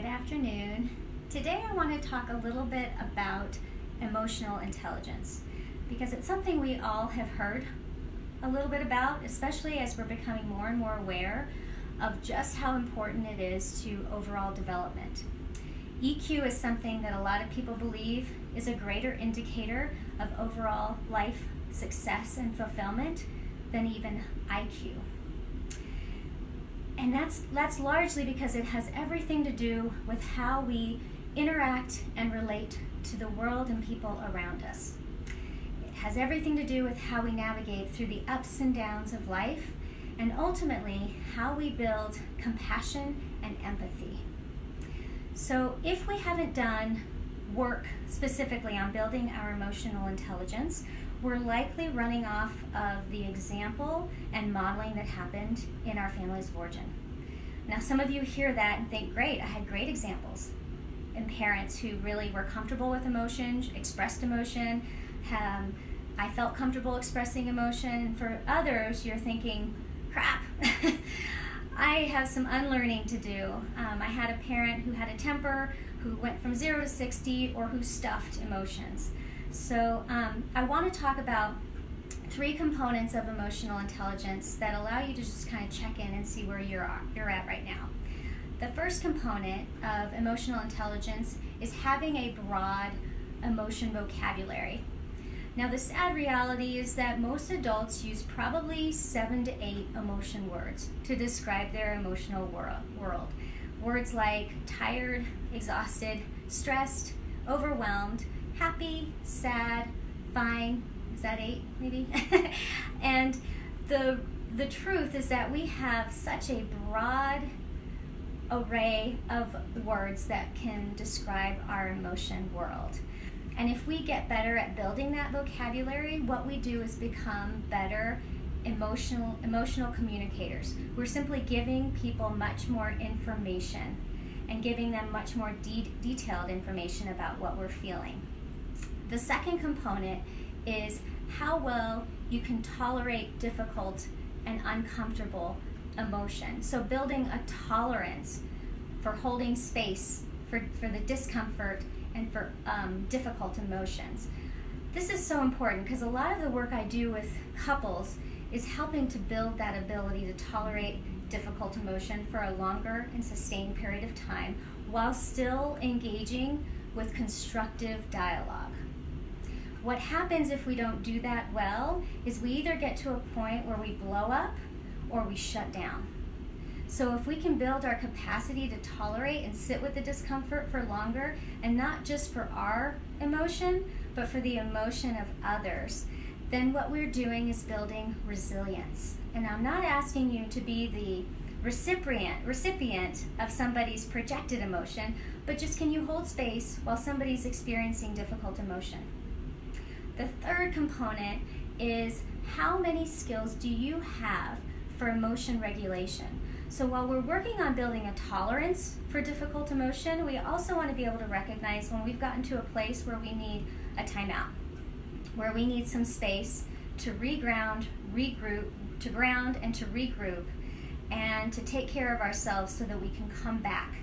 Good afternoon. Today I want to talk a little bit about emotional intelligence because it's something we all have heard a little bit about, especially as we're becoming more and more aware of just how important it is to overall development. EQ is something that a lot of people believe is a greater indicator of overall life success and fulfillment than even IQ. And that's, that's largely because it has everything to do with how we interact and relate to the world and people around us. It has everything to do with how we navigate through the ups and downs of life and ultimately how we build compassion and empathy. So, if we haven't done work specifically on building our emotional intelligence, we're likely running off of the example and modeling that happened in our family's of origin. Now, some of you hear that and think, great, I had great examples and parents who really were comfortable with emotion, expressed emotion. Um, I felt comfortable expressing emotion. For others, you're thinking, crap, I have some unlearning to do. Um, I had a parent who had a temper, who went from zero to 60, or who stuffed emotions. So um, I want to talk about three components of emotional intelligence that allow you to just kind of check in and see where you're, you're at right now. The first component of emotional intelligence is having a broad emotion vocabulary. Now, the sad reality is that most adults use probably seven to eight emotion words to describe their emotional world. Words like tired, exhausted, stressed, overwhelmed, happy, sad, fine. Is that eight, maybe? and the the truth is that we have such a broad array of words that can describe our emotion world. And if we get better at building that vocabulary, what we do is become better emotional emotional communicators. We're simply giving people much more information and giving them much more de- detailed information about what we're feeling. The second component is how well you can tolerate difficult and uncomfortable emotion. So, building a tolerance for holding space for, for the discomfort and for um, difficult emotions. This is so important because a lot of the work I do with couples is helping to build that ability to tolerate difficult emotion for a longer and sustained period of time while still engaging with constructive dialogue. What happens if we don't do that well is we either get to a point where we blow up or we shut down. So, if we can build our capacity to tolerate and sit with the discomfort for longer, and not just for our emotion, but for the emotion of others, then what we're doing is building resilience. And I'm not asking you to be the recipient recipient of somebody's projected emotion, but just can you hold space while somebody's experiencing difficult emotion? The third component is how many skills do you have for emotion regulation? So while we're working on building a tolerance for difficult emotion, we also want to be able to recognize when we've gotten to a place where we need a timeout, where we need some space to reground, regroup, to ground and to regroup, and to take care of ourselves so that we can come back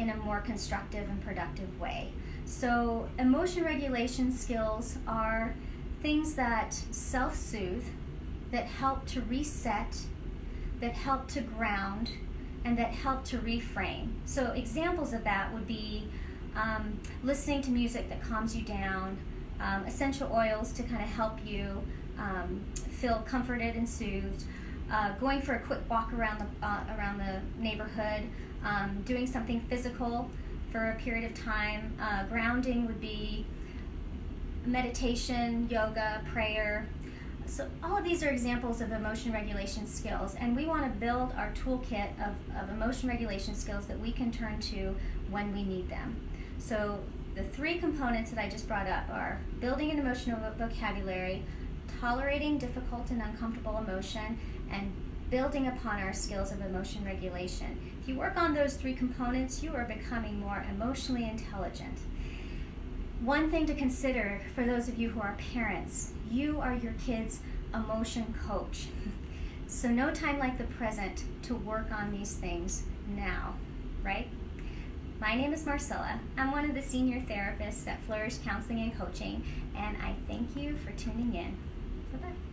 in a more constructive and productive way. So, emotion regulation skills are things that self soothe, that help to reset, that help to ground, and that help to reframe. So, examples of that would be um, listening to music that calms you down, um, essential oils to kind of help you um, feel comforted and soothed. Uh, going for a quick walk around the uh, around the neighborhood, um, doing something physical for a period of time. Uh, grounding would be meditation, yoga, prayer. So, all of these are examples of emotion regulation skills, and we want to build our toolkit of, of emotion regulation skills that we can turn to when we need them. So, the three components that I just brought up are building an emotional vocabulary, tolerating difficult and uncomfortable emotion, and building upon our skills of emotion regulation. If you work on those three components, you are becoming more emotionally intelligent. One thing to consider for those of you who are parents, you are your kids' emotion coach. So, no time like the present to work on these things now, right? My name is Marcella. I'm one of the senior therapists at Flourish Counseling and Coaching, and I thank you for tuning in. Bye bye.